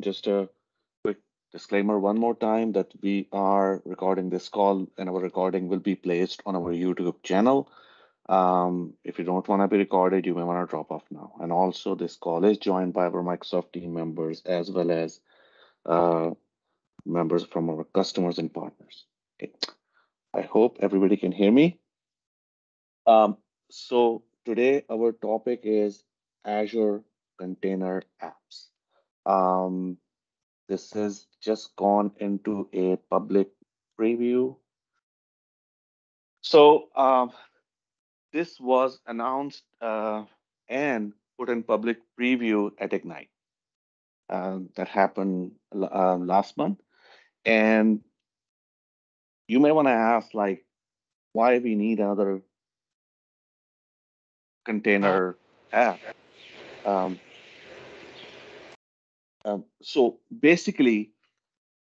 just a quick disclaimer one more time that we are recording this call and our recording will be placed on our YouTube channel. Um, if you don't want to be recorded, you may want to drop off now. And also, this call is joined by our Microsoft team members as well as uh, members from our customers and partners. Okay. I hope everybody can hear me. Um, so today our topic is Azure Container Apps. Um, this has just gone into a public preview. So um, this was announced uh, and put in public preview at Ignite. Uh, that happened uh, last month. And you may want to ask, like, why we need another container app. Um, um, so basically,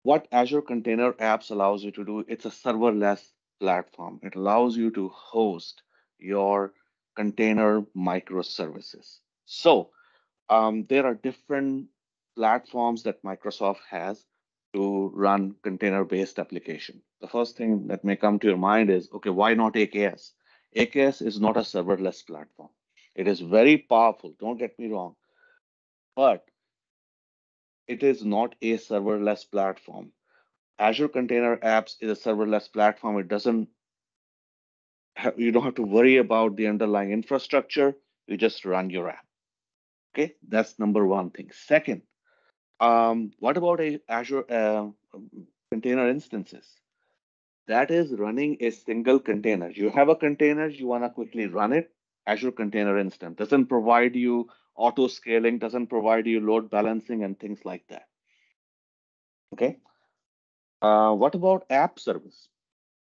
what Azure Container Apps allows you to do, it's a serverless platform. It allows you to host your container microservices. So um, there are different platforms that Microsoft has to run container-based application. The first thing that may come to your mind is, okay, why not AKS? AKS is not a serverless platform. It is very powerful, don't get me wrong, but it is not a serverless platform. Azure Container Apps is a serverless platform. It doesn't, have, you don't have to worry about the underlying infrastructure. You just run your app. Okay, that's number one thing. Second, um, what about a Azure uh, container instances? That is running a single container. You have a container, you want to quickly run it. Azure Container Instance doesn't provide you auto scaling, doesn't provide you load balancing and things like that. Okay. Uh, what about app service?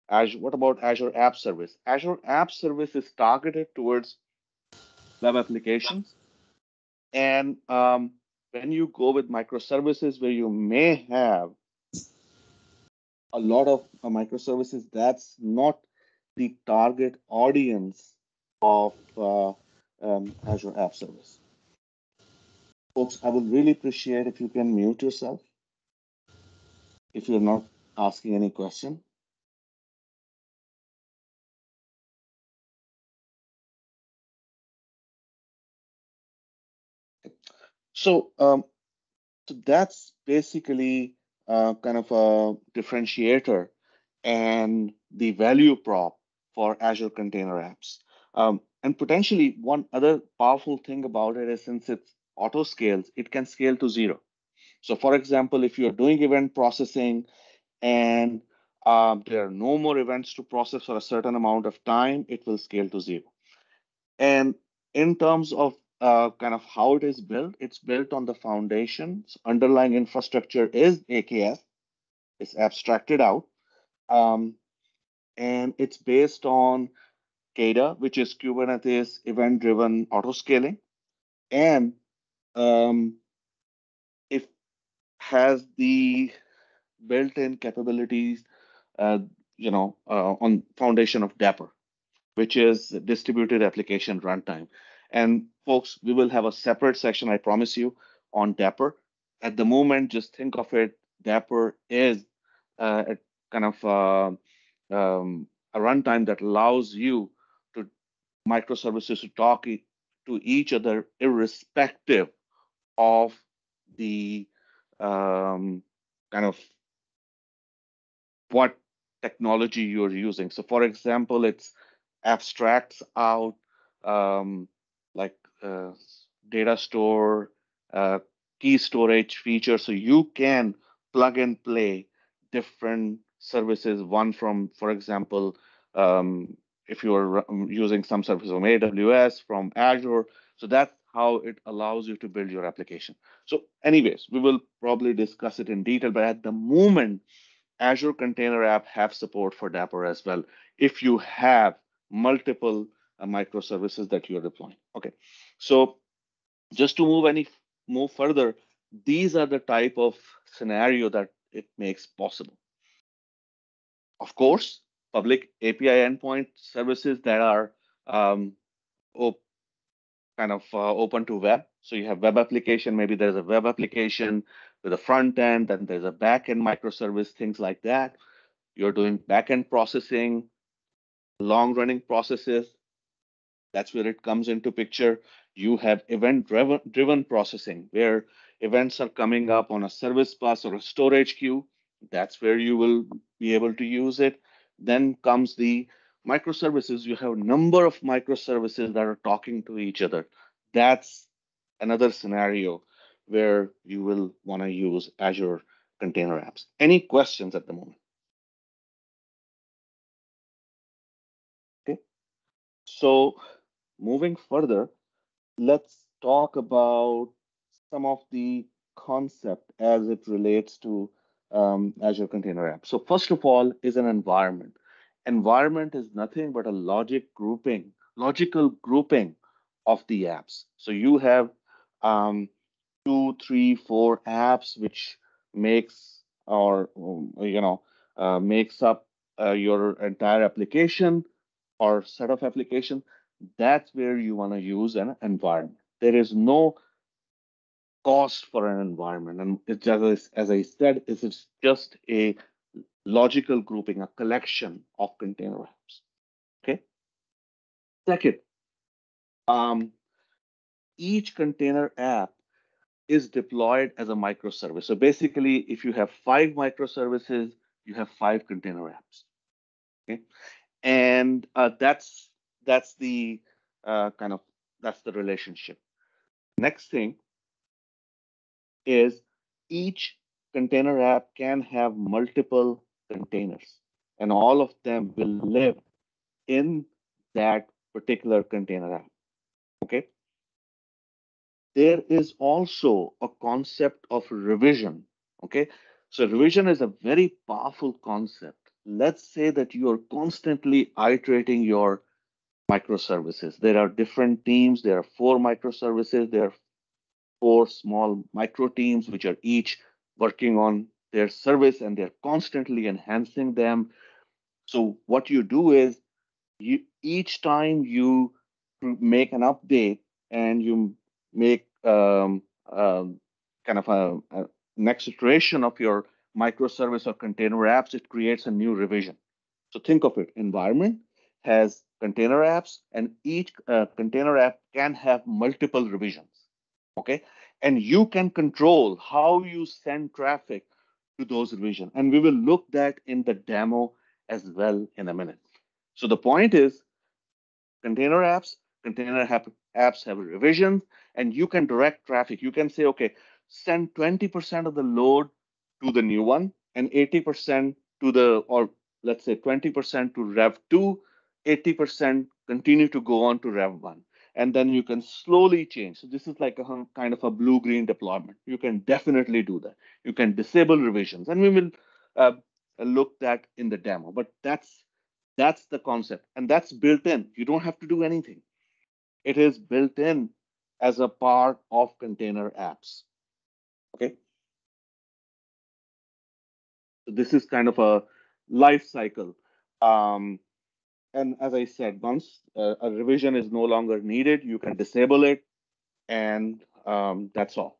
Azure, what about Azure App Service? Azure App Service is targeted towards web applications. And um, when you go with microservices where you may have a lot of uh, microservices, that's not the target audience of uh, um, Azure App Service. Folks, I would really appreciate if you can mute yourself if you're not asking any question. So, um, so that's basically uh, kind of a differentiator and the value prop for Azure Container Apps. Um, and potentially one other powerful thing about it is since it's auto scales, it can scale to zero. So for example, if you're doing event processing and um, there are no more events to process for a certain amount of time, it will scale to zero. And in terms of uh, kind of how it is built. It's built on the foundations. Underlying infrastructure is AKS. It's abstracted out. Um, and it's based on KEDA, which is Kubernetes event-driven auto-scaling. And um, it has the built-in capabilities, uh, you know, uh, on foundation of Dapr, which is distributed application runtime. And folks, we will have a separate section, I promise you, on Dapr. At the moment, just think of it, Dapr is uh, a kind of uh, um, a runtime that allows you to microservices to talk to each other irrespective of the um, kind of what technology you're using. So for example, it's abstracts out um, like uh, data store, uh, key storage feature. So you can plug and play different services. One from, for example, um, if you're um, using some service from AWS, from Azure. So that's how it allows you to build your application. So anyways, we will probably discuss it in detail, but at the moment, Azure Container App have support for Dapr as well. If you have multiple uh, microservices that you're deploying. Okay, so just to move any move further, these are the type of scenario that it makes possible. Of course, public API endpoint services that are um, kind of uh, open to web. So you have web application, maybe there's a web application with a front end, then there's a back end microservice, things like that. You're doing back end processing, long running processes. That's where it comes into picture. You have event driven processing where events are coming up on a service bus or a storage queue. That's where you will be able to use it. Then comes the microservices. You have a number of microservices that are talking to each other. That's another scenario where you will want to use Azure Container Apps. Any questions at the moment? Okay, so moving further, let's talk about some of the concept as it relates to um, Azure Container Apps. So first of all is an environment. Environment is nothing but a logic grouping, logical grouping of the apps. So you have um, two, three, four apps, which makes or um, you know uh, makes up uh, your entire application or set of application. That's where you want to use an environment. There is no cost for an environment, and it's just as I said, it's just a logical grouping, a collection of container apps. Okay. Second, um, each container app is deployed as a microservice. So basically, if you have five microservices, you have five container apps. Okay, and uh, that's that's the uh, kind of that's the relationship. Next thing is each container app can have multiple containers, and all of them will live in that particular container app. Okay there is also a concept of revision. Okay, so revision is a very powerful concept. Let's say that you are constantly iterating your microservices. There are different teams. There are four microservices. There are four small micro teams, which are each working on their service and they're constantly enhancing them. So what you do is you each time you make an update and you make um, um, kind of a, a next iteration of your microservice or container apps, it creates a new revision. So think of it, environment has container apps and each uh, container app can have multiple revisions, okay? And you can control how you send traffic to those revisions. And we will look that in the demo as well in a minute. So the point is container apps, container app, apps have revisions and you can direct traffic. You can say, okay, send 20% of the load to the new one and 80% to the, or let's say 20% to Rev 2, 80% continue to go on to Rev 1. And then you can slowly change. So this is like a kind of a blue-green deployment. You can definitely do that. You can disable revisions, and we will uh, look that in the demo. But that's that's the concept, and that's built in. You don't have to do anything. It is built in as a part of container apps. Okay. So this is kind of a life cycle. Um, and as I said, once uh, a revision is no longer needed, you can disable it, and um, that's all.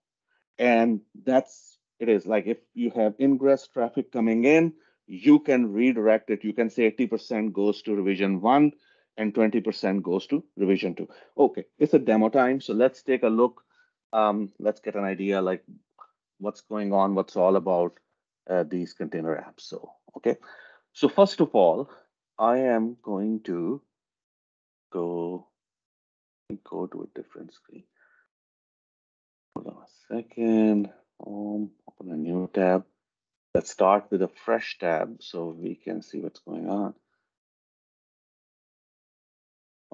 And that's it is like if you have ingress traffic coming in, you can redirect it. You can say 80% goes to revision one, and 20% goes to revision two. Okay, it's a demo time, so let's take a look. Um, let's get an idea like what's going on, what's all about uh, these container apps. So, okay. So first of all, I am going to go, go to a different screen. Hold on a second. Um, open a new tab. Let's start with a fresh tab so we can see what's going on.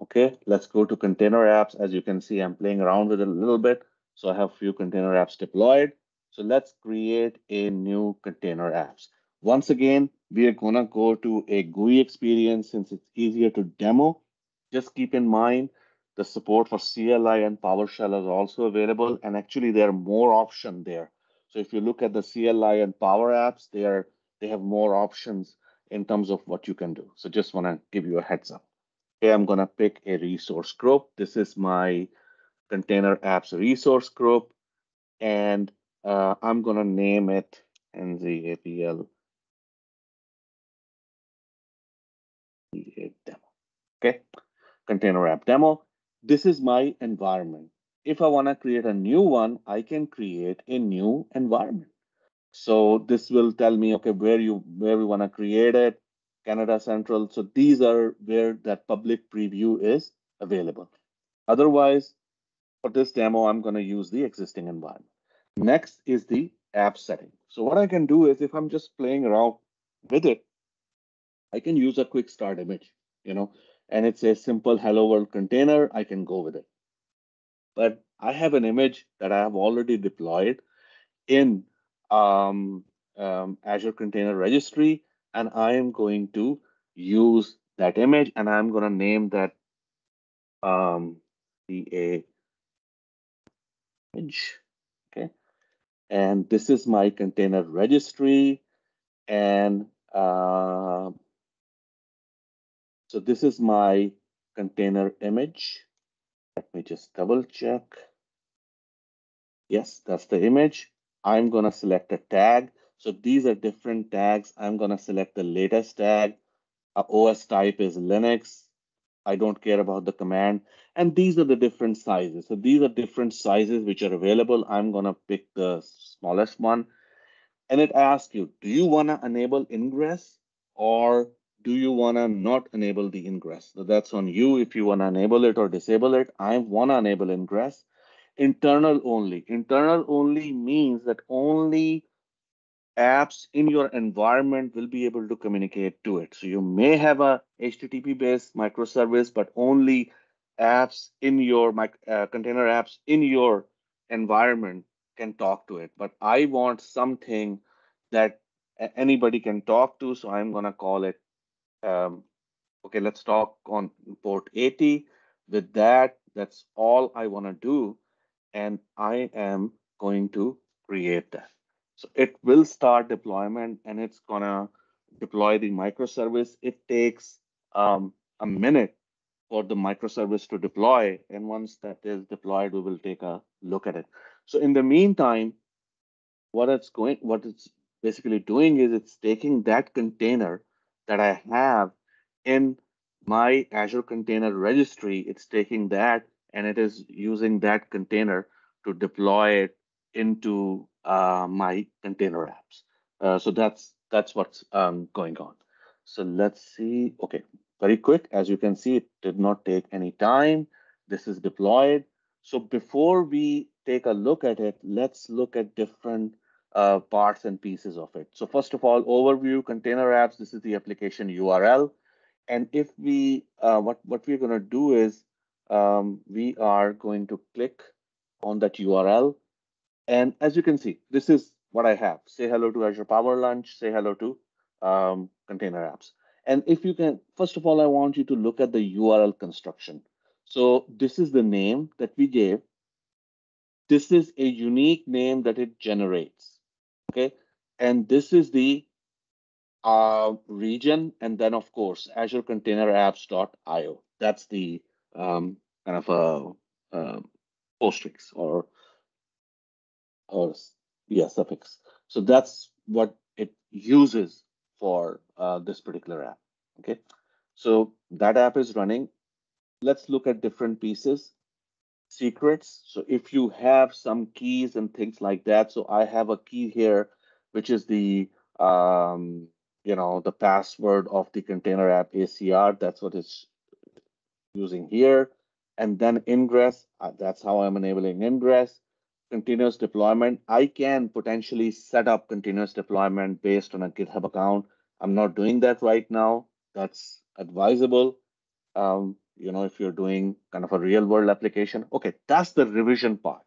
Okay, let's go to container apps. As you can see, I'm playing around with it a little bit. So I have few container apps deployed. So let's create a new container apps. Once again, we are gonna go to a GUI experience since it's easier to demo. Just keep in mind the support for CLI and PowerShell is also available. And actually there are more options there. So if you look at the CLI and Power Apps, they are they have more options in terms of what you can do. So just wanna give you a heads up. Okay, I'm gonna pick a resource group. This is my container apps resource group. And uh, I'm going to name it NZAPL demo. Okay, container app demo. This is my environment. If I want to create a new one, I can create a new environment. So this will tell me, okay, where you where we want to create it, Canada Central. So these are where that public preview is available. Otherwise, for this demo, I'm going to use the existing environment. Next is the app setting. So what I can do is if I'm just playing around with it, I can use a quick start image, you know, and it's a simple hello world container. I can go with it. But I have an image that I have already deployed in um, um, Azure Container Registry, and I am going to use that image and I'm going to name that um, the image. Okay. And this is my container registry. And uh, so this is my container image. Let me just double check. Yes, that's the image. I'm going to select a tag. So these are different tags. I'm going to select the latest tag. OS type is Linux. I don't care about the command. And these are the different sizes. So these are different sizes which are available. I'm going to pick the smallest one. And it asks you, do you want to enable ingress or do you want to not enable the ingress? So that's on you if you want to enable it or disable it. I want to enable ingress. Internal only. Internal only means that only apps in your environment will be able to communicate to it. So you may have a HTTP based microservice, but only apps in your uh, container apps in your environment can talk to it. But I want something that anybody can talk to. So I'm going to call it, um, okay, let's talk on port 80. With that, that's all I want to do. And I am going to create that. So it will start deployment and it's gonna deploy the microservice. It takes um, a minute for the microservice to deploy. And once that is deployed, we will take a look at it. So in the meantime, what it's going, what it's basically doing is it's taking that container that I have in my Azure Container Registry. It's taking that and it is using that container to deploy it into uh, my container apps. Uh, so that's that's what's um, going on. So let's see. Okay, very quick. As you can see, it did not take any time. This is deployed. So before we take a look at it, let's look at different uh, parts and pieces of it. So first of all, overview container apps. This is the application URL. And if we, uh, what, what we're going to do is um, we are going to click on that URL and as you can see, this is what I have. Say hello to Azure Power Lunch, say hello to um, container apps. And if you can, first of all, I want you to look at the URL construction. So this is the name that we gave. This is a unique name that it generates. Okay. And this is the uh, region. And then, of course, Azure Container Apps.io. That's the um, kind of a, a postfix or or yeah, suffix. So that's what it uses for uh, this particular app. Okay, so that app is running. Let's look at different pieces. Secrets. So if you have some keys and things like that, so I have a key here, which is the um, you know the password of the container app ACR. That's what it's using here. And then ingress. Uh, that's how I'm enabling ingress continuous deployment, I can potentially set up continuous deployment based on a GitHub account. I'm not doing that right now. That's advisable. Um, you know, if you're doing kind of a real world application. Okay, that's the revision part.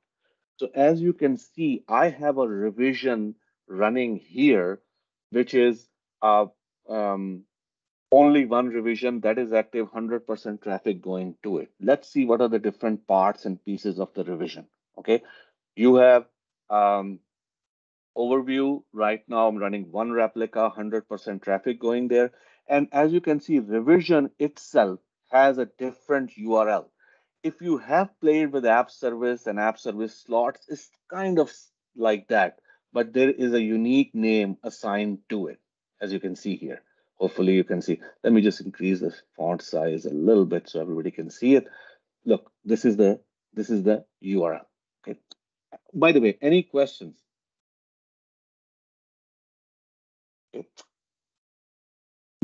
So as you can see, I have a revision running here, which is uh, um, only one revision that is active 100% traffic going to it. Let's see what are the different parts and pieces of the revision. Okay, you have um, overview. Right now, I'm running one replica, 100% traffic going there. And as you can see, revision itself has a different URL. If you have played with app service and app service slots, it's kind of like that, but there is a unique name assigned to it, as you can see here. Hopefully you can see. Let me just increase the font size a little bit so everybody can see it. Look, this is the this is the URL. Okay. By the way, any questions?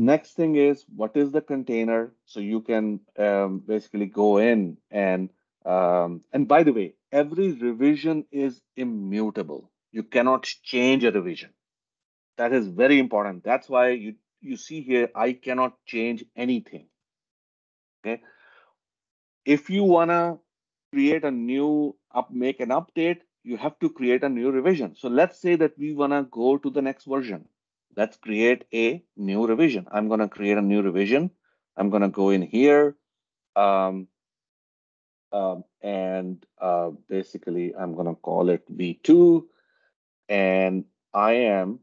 Next thing is what is the container? So you can um, basically go in and um, and by the way, every revision is immutable. You cannot change a revision. That is very important. That's why you you see here, I cannot change anything. Okay. If you wanna create a new up, make an update, you have to create a new revision. So let's say that we wanna go to the next version. Let's create a new revision. I'm gonna create a new revision. I'm gonna go in here. Um, um, and uh, basically I'm gonna call it V2 and I am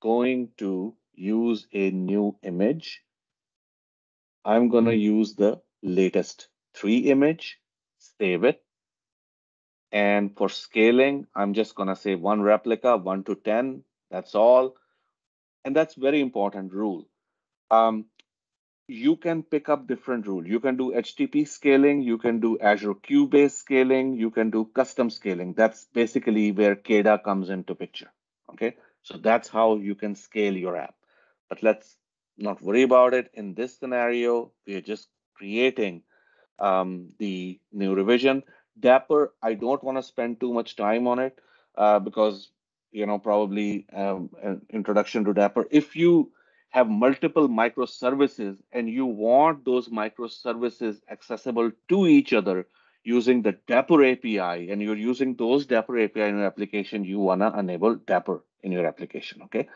going to use a new image. I'm going to use the latest three image, save it. And for scaling, I'm just going to say one replica, one to 10. That's all. And that's very important rule. Um, you can pick up different rule. You can do HTTP scaling, you can do Azure Queue-based scaling, you can do custom scaling. That's basically where KEDA comes into picture. Okay, so that's how you can scale your app. But let's not worry about it. In this scenario, we are just creating um, the new revision. Dapr I don't want to spend too much time on it uh, because, you know, probably um, an introduction to Dapr If you have multiple microservices and you want those microservices accessible to each other using the Dapr API and you're using those Dapr API in your application, you want to enable Dapr in your application, okay?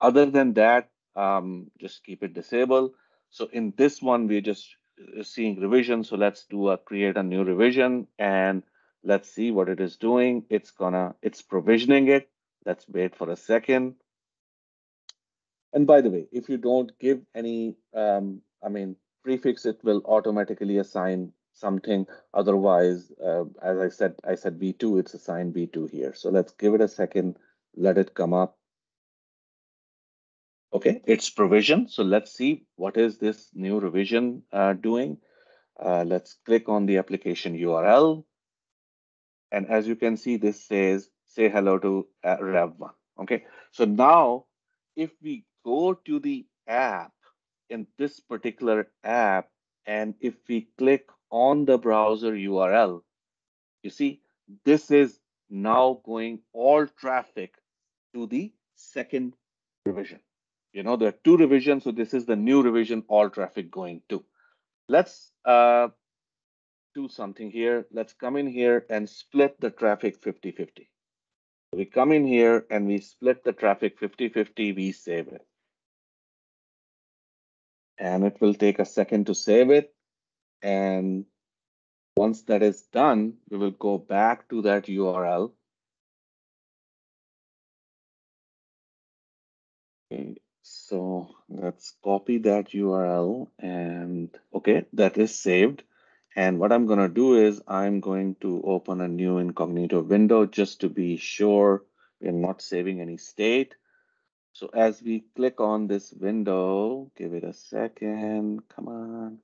Other than that, um, just keep it disabled. So in this one, we're just uh, seeing revision. So let's do a create a new revision and let's see what it is doing. It's gonna, it's provisioning it. Let's wait for a second. And by the way, if you don't give any, um, I mean, prefix, it will automatically assign something. Otherwise, uh, as I said, I said V2, it's assigned V2 here. So let's give it a second, let it come up. Okay, it's provision. So let's see what is this new revision uh, doing. Uh, let's click on the application URL. And as you can see, this says, say hello to uh, Rev1. Okay, so now if we go to the app in this particular app, and if we click on the browser URL, you see, this is now going all traffic to the second revision. You know, there are two revisions, so this is the new revision, all traffic going to. Let's uh, do something here. Let's come in here and split the traffic 50-50. We come in here and we split the traffic 50-50, we save it. And it will take a second to save it. And once that is done, we will go back to that URL. Okay, so let's copy that URL and okay, that is saved. And what I'm going to do is I'm going to open a new incognito window just to be sure we're not saving any state. So as we click on this window, give it a second, come on.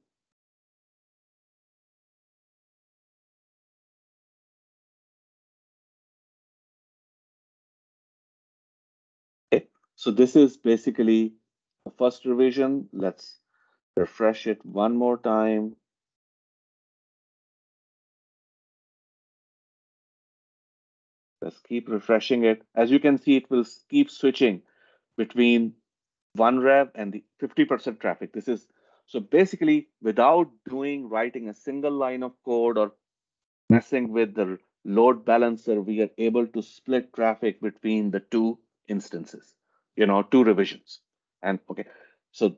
Okay, So this is basically the first revision. Let's refresh it one more time. Let's keep refreshing it. As you can see, it will keep switching between one rev and the 50% traffic. This is so basically without doing writing a single line of code or messing with the load balancer, we are able to split traffic between the two instances you know, two revisions. And okay, so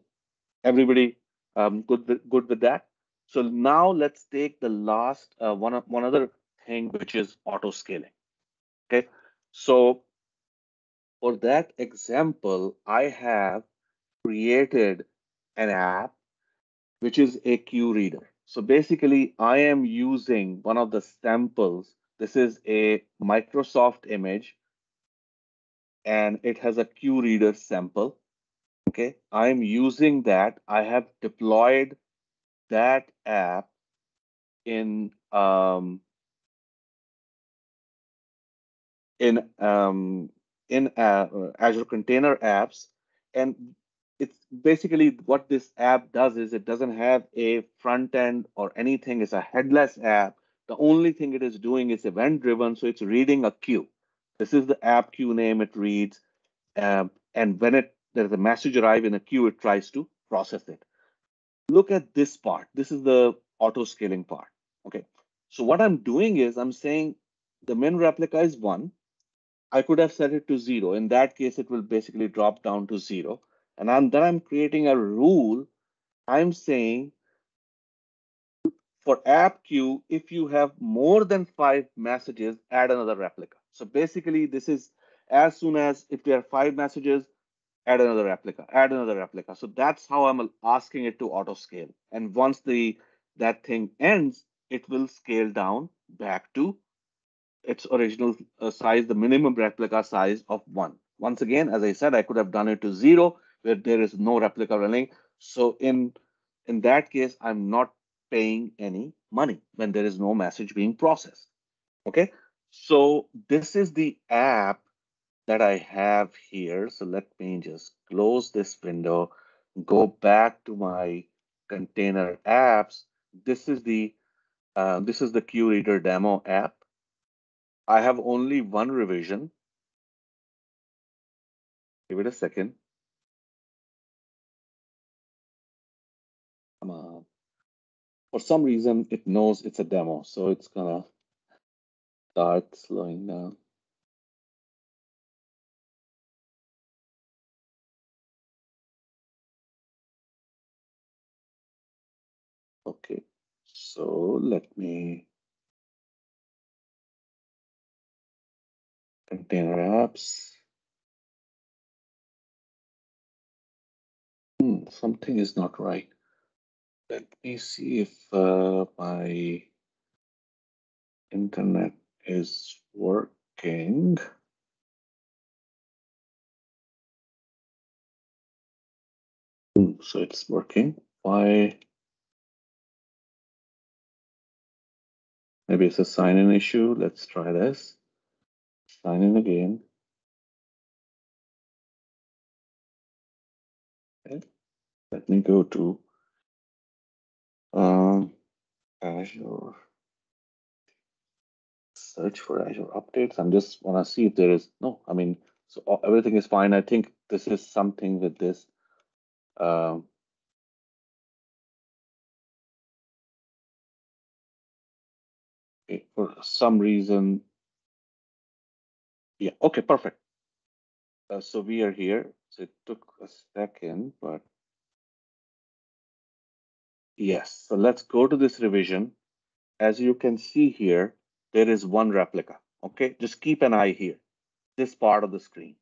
everybody um, good with, good with that. So now let's take the last uh, one one other thing, which is auto scaling. Okay, so for that example, I have created an app which is a queue reader. So basically, I am using one of the samples. This is a Microsoft image and it has a queue reader sample. Okay, I'm using that. I have deployed that app in um, in um, in uh, Azure Container Apps, and it's basically what this app does is it doesn't have a front end or anything. It's a headless app. The only thing it is doing is event driven, so it's reading a queue. This is the app queue name it reads, um, and when it there's a message arrive in a queue, it tries to process it. Look at this part. This is the auto scaling part. Okay, so what I'm doing is I'm saying the min replica is one. I could have set it to zero. In that case, it will basically drop down to zero. And I'm, then I'm creating a rule. I'm saying for app queue, if you have more than five messages, add another replica. So basically, this is as soon as if there are five messages, add another replica, add another replica. So that's how I'm asking it to auto scale. And once the that thing ends, it will scale down back to its original uh, size, the minimum replica size of one. Once again, as I said, I could have done it to zero where there is no replica running. So in, in that case, I'm not paying any money when there is no message being processed. Okay, so this is the app that I have here. So let me just close this window, go back to my container apps. This is the uh, this is the QReader demo app. I have only one revision. Give it a second. Come on. For some reason, it knows it's a demo, so it's gonna start slowing down. Okay, so let me container apps. Hmm, something is not right. Let me see if uh, my internet is working. Hmm, so it's working. Why? Maybe it's a sign-in issue. Let's try this. Sign in again. Let me go to um, Azure. Search for Azure updates. I'm just want to see if there is no. I mean, so everything is fine. I think this is something with this. Um, for some reason. Yeah. Okay. Perfect. Uh, so we are here. So it took a second, but yes. So let's go to this revision. As you can see here, there is one replica. Okay, just keep an eye here, this part of the screen.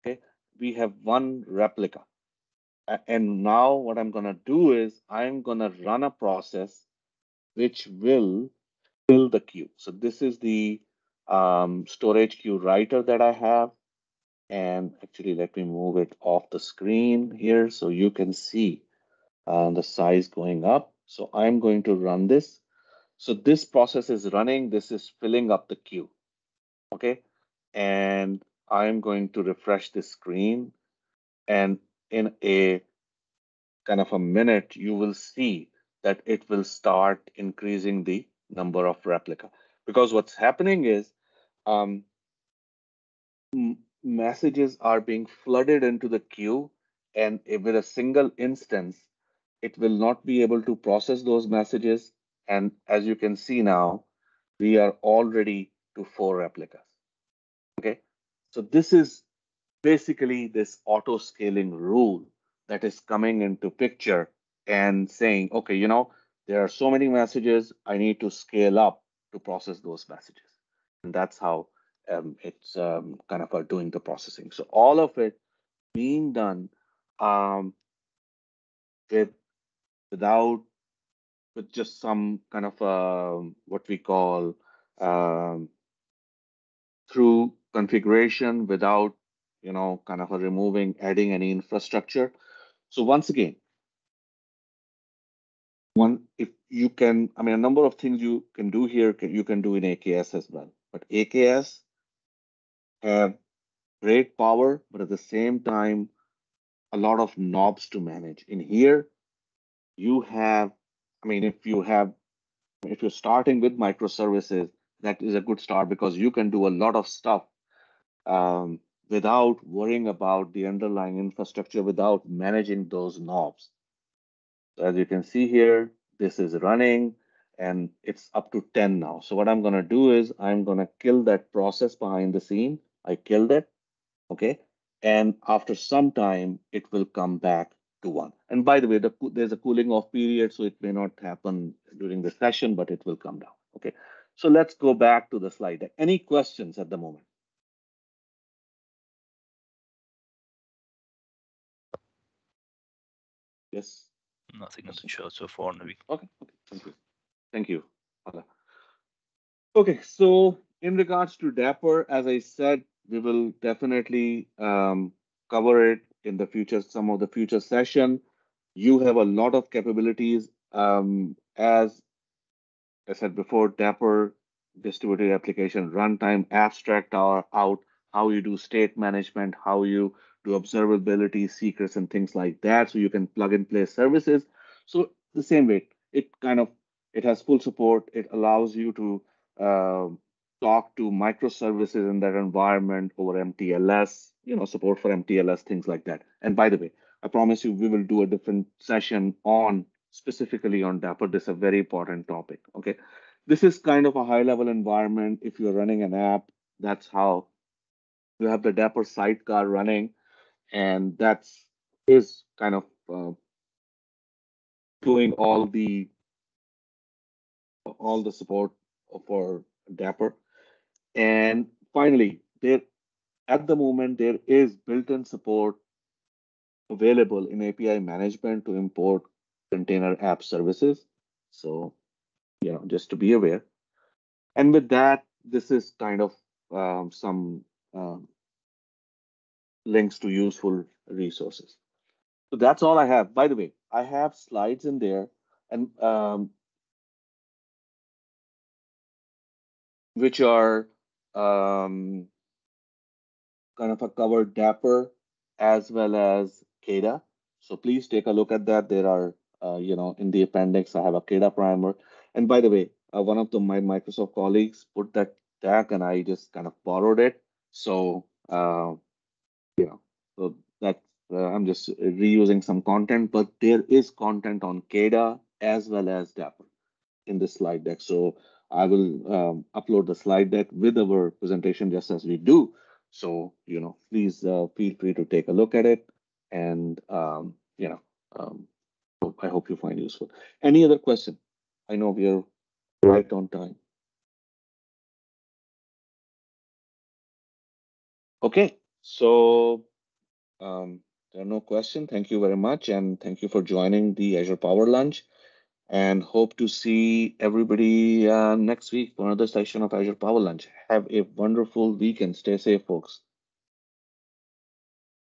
Okay, we have one replica. And now what I'm gonna do is I'm gonna run a process which will fill the queue. So this is the um, storage queue writer that I have. And actually, let me move it off the screen here so you can see uh, the size going up. So I'm going to run this. So this process is running. This is filling up the queue. Okay. And I'm going to refresh the screen. And in a kind of a minute, you will see that it will start increasing the number of replica. Because what's happening is um, messages are being flooded into the queue and with a single instance, it will not be able to process those messages. And as you can see now, we are already to four replicas. Okay, so this is basically this auto scaling rule that is coming into picture and saying, okay, you know, there are so many messages, I need to scale up to process those messages. And that's how um, it's um, kind of uh, doing the processing. So all of it being done um, with without with just some kind of uh, what we call um, through configuration without you know, kind of a removing, adding any infrastructure. So once again, one, if you can, I mean, a number of things you can do here, you can do in AKS as well. AKS have great power, but at the same time, a lot of knobs to manage. In here, you have, I mean, if you have, if you're starting with microservices, that is a good start because you can do a lot of stuff um, without worrying about the underlying infrastructure, without managing those knobs. So as you can see here, this is running and it's up to 10 now. So what I'm going to do is I'm going to kill that process behind the scene. I killed it. Okay. And after some time, it will come back to one. And by the way, the, there's a cooling off period, so it may not happen during the session, but it will come down. Okay. So let's go back to the slide deck. Any questions at the moment? Yes. Nothing the show so far, Navi. Okay. Okay. Thank you. Thank you. Okay. So in regards to Dapr, as I said, we will definitely um, cover it in the future, some of the future session. You have a lot of capabilities um, as I said before, Dapr distributed application runtime abstract are out, how you do state management, how you do observability, secrets, and things like that. So you can plug and play services. So the same way, it kind of it has full support. It allows you to uh, talk to microservices in that environment over MTLS, you know, support for MTLS, things like that. And by the way, I promise you, we will do a different session on specifically on Dapr. This is a very important topic. Okay. This is kind of a high level environment. If you're running an app, that's how you have the Dapr sidecar running. And that's is kind of uh, doing all the all the support for Dapr. And finally, there at the moment there is built-in support available in API management to import container app services. So, you know, just to be aware. And with that, this is kind of um, some um, links to useful resources. So that's all I have. By the way, I have slides in there and um, which are um, kind of a covered Dapr as well as KEDA. So please take a look at that. There are uh, you know, in the appendix, I have a KEDA primer. And by the way, uh, one of the, my Microsoft colleagues put that tag and I just kind of borrowed it. So, uh, you know, so that uh, I'm just reusing some content, but there is content on KEDA as well as Dapr in this slide deck. So I will um, upload the slide deck with our presentation just as we do. So, you know, please uh, feel free to take a look at it and, um, you know, um, I hope you find useful. Any other question? I know we are right on time. Okay, so um, there are no questions. Thank you very much, and thank you for joining the Azure Power Lunch. And hope to see everybody uh, next week for another session of Azure Power Lunch. Have a wonderful weekend. Stay safe, folks.